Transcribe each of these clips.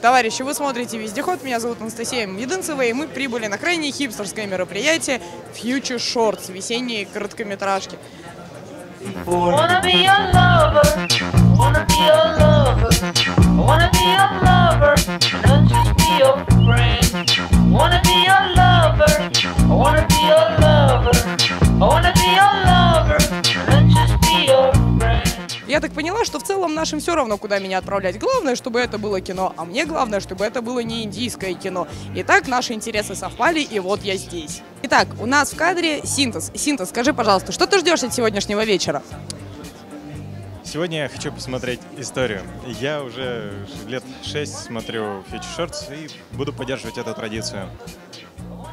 Товарищи, вы смотрите «Вездеход», меня зовут Анастасия Медынцева, и мы прибыли на крайне хипстерское мероприятие Future Shorts, весенние короткометражки. Wanna be your lover, wanna be your lover, wanna be your lover, поняла, что в целом нашим все равно, куда меня отправлять. Главное, чтобы это было кино, а мне главное, чтобы это было не индийское кино. Итак, наши интересы совпали, и вот я здесь. Итак, у нас в кадре Синтез. Синтез, скажи, пожалуйста, что ты ждешь от сегодняшнего вечера? Сегодня я хочу посмотреть историю. Я уже лет шесть смотрю Future Shorts и буду поддерживать эту традицию.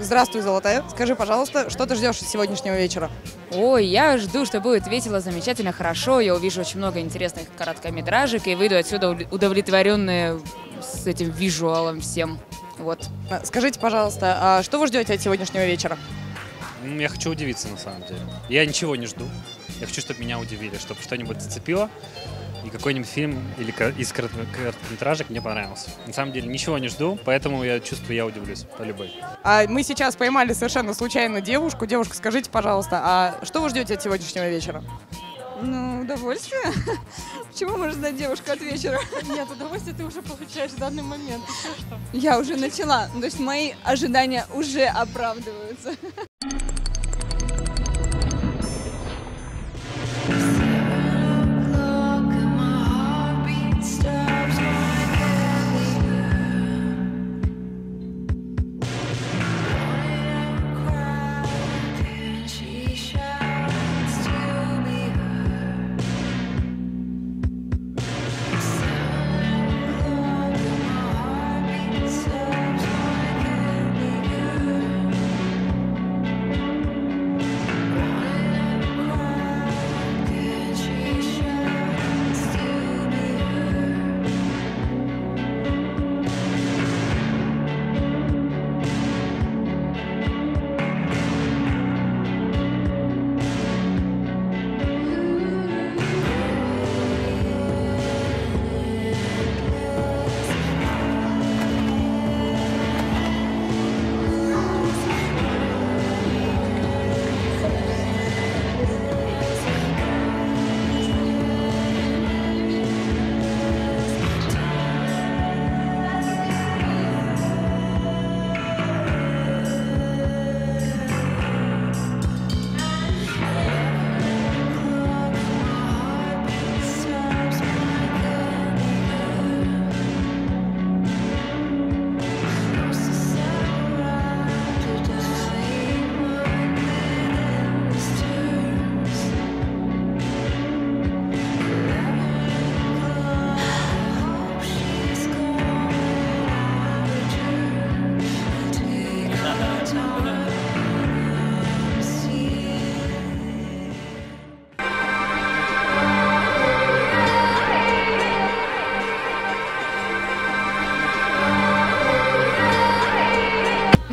Здравствуй, Золотая. Скажи, пожалуйста, что ты ждешь от сегодняшнего вечера? Ой, я жду, что будет весело, замечательно, хорошо. Я увижу очень много интересных короткометражек и выйду отсюда удовлетворенная с этим визуалом всем. Вот. А, Скажите, пожалуйста, а что вы ждете от сегодняшнего вечера? Я хочу удивиться, на самом деле. Я ничего не жду. Я хочу, чтобы меня удивили, чтобы что-нибудь зацепило. И какой-нибудь фильм или из коротко- короткометражек мне понравился. На самом деле ничего не жду, поэтому я чувствую, я удивлюсь по любой. А мы сейчас поймали совершенно случайно девушку. Девушка, скажите, пожалуйста, а что вы ждете от сегодняшнего вечера? Ну, удовольствие. Чего может ждать девушка от вечера? Нет, удовольствие ты уже получаешь в данный момент. Еще что? Я уже начала. То есть мои ожидания уже оправдываются.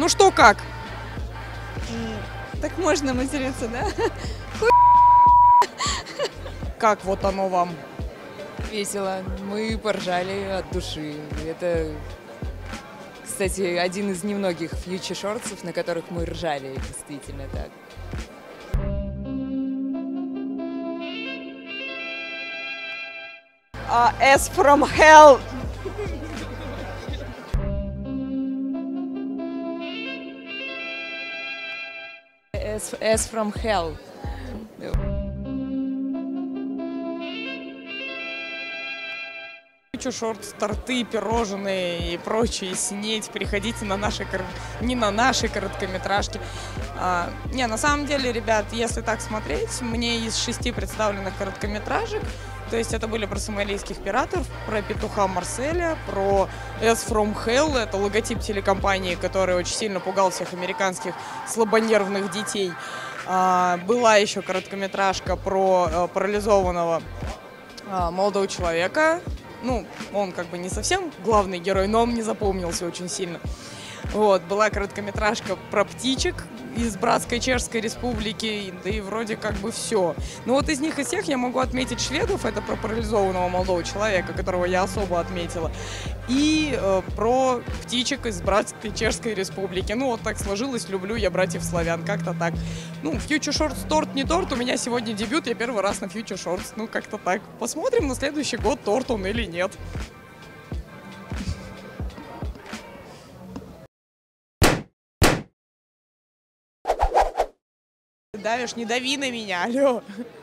Ну что, как? Так можно материться, да? Как вот оно вам? Весело. Мы поржали от души. Это, кстати, один из немногих фьючер шортсов, на которых мы ржали, действительно так. А, S from hell. As, as from hell. Кучу шорт, торты, пирожные и прочее, снеть. Приходите на наши, не на наши короткометражки. А, не, на самом деле, ребят, если так смотреть, мне из шести представленных короткометражек, то есть это были про сомалийских пиратов, про петуха Марселя, про S from Hell, это логотип телекомпании, который очень сильно пугал всех американских слабонервных детей. А, была еще короткометражка про э, парализованного а, молодого человека. Ну, он как бы не совсем главный герой, но он мне запомнился очень сильно. Вот, была короткометражка про птичек из Братской Чешской Республики, да и вроде как бы все. Но вот из них из всех я могу отметить шведов, это про парализованного молодого человека, которого я особо отметила, и э, про птичек из Братской Чешской Республики. Ну вот так сложилось, люблю я братьев славян, как-то так. Ну, Future Shorts торт не торт, у меня сегодня дебют, я первый раз на Future Shorts, ну как-то так. Посмотрим на следующий год, торт он или нет. Давишь, не дави на меня, алло.